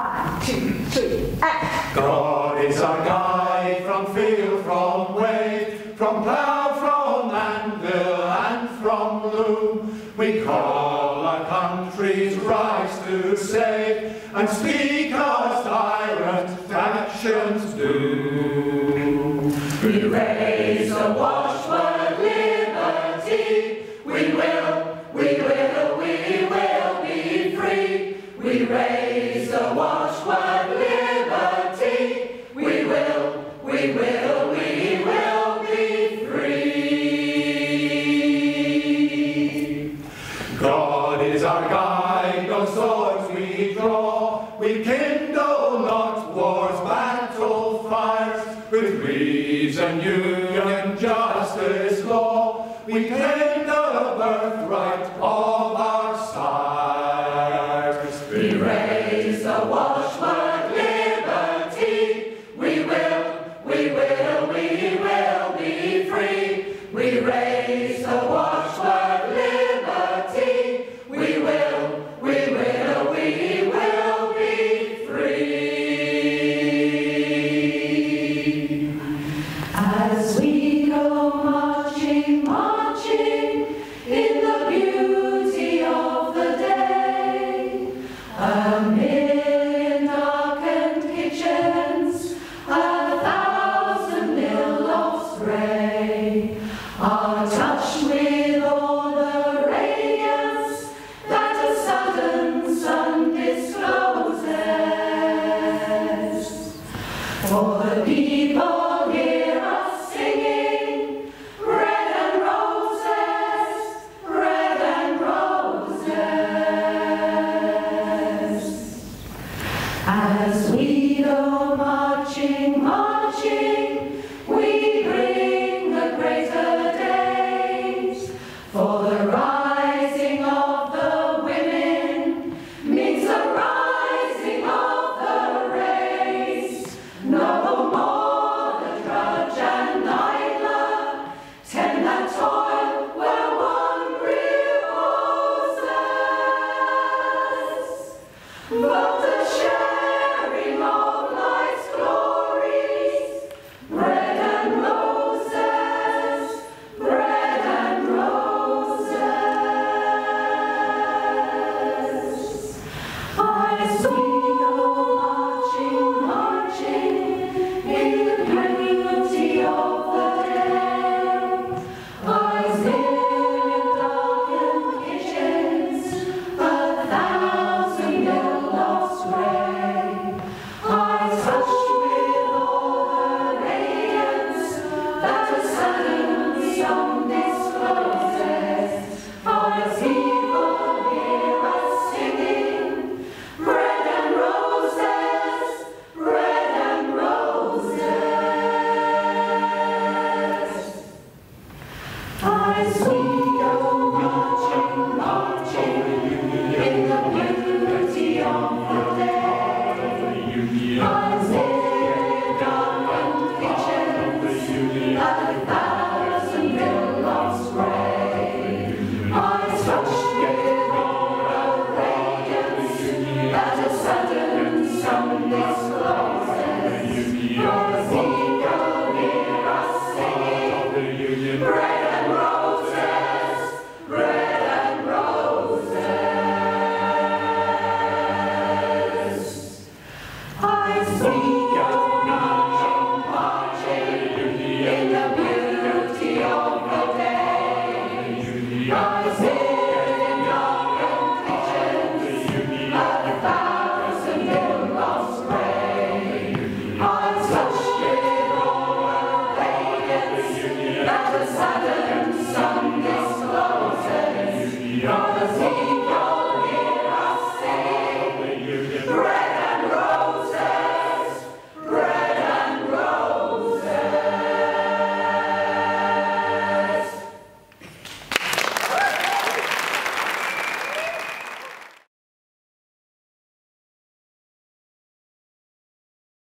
One, two, three, act. God is our guide from field, from wave, from plough, from anvil, and from loom. We call our country's rights to save, and speak as tyrant actions do. We raise a watchword liberty. We will, we will, we will be free. We raise a watchword liberty. We will, we will, we will be free. God is our guide, no swords we draw. We kindle not war's battle fires. With reason, union, justice, law, we claim the birthright of our sires. Raise the watchword liberty. We will, we will, we will be free. We raise a watchword spray are touched with all the radiance that a sudden sun discloses. For the